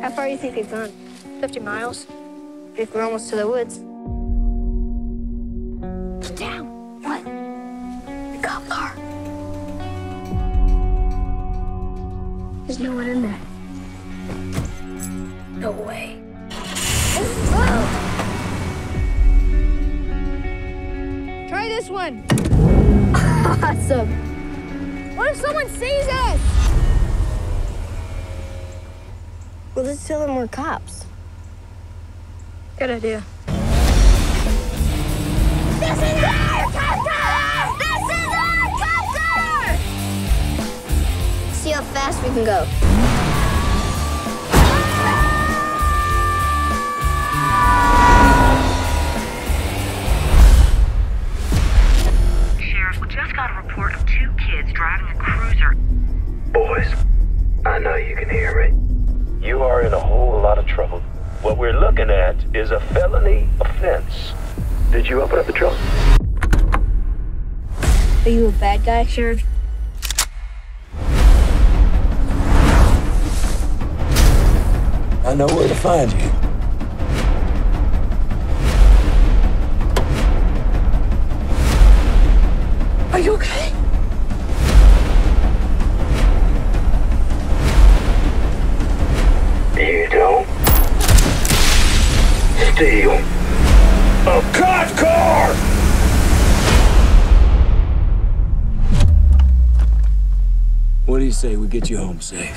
How far do you think we've gone? 50 miles. If we're almost to the woods. Get Down. What? The cop car. There's no one in there. No way. Try this one. Awesome. What if someone sees us? Well, let's tell them we're cops. Good idea. This is our cop car! This is our cop car! See how fast we can go. Sheriff, we just got a report of two kids driving a cruiser. Boys, I know you can hear me. Is a felony offense. Did you open up the trunk? Are you a bad guy, Sheriff? I know where to find you. Are you okay? You don't steal a cop car! What do you say we get you home safe?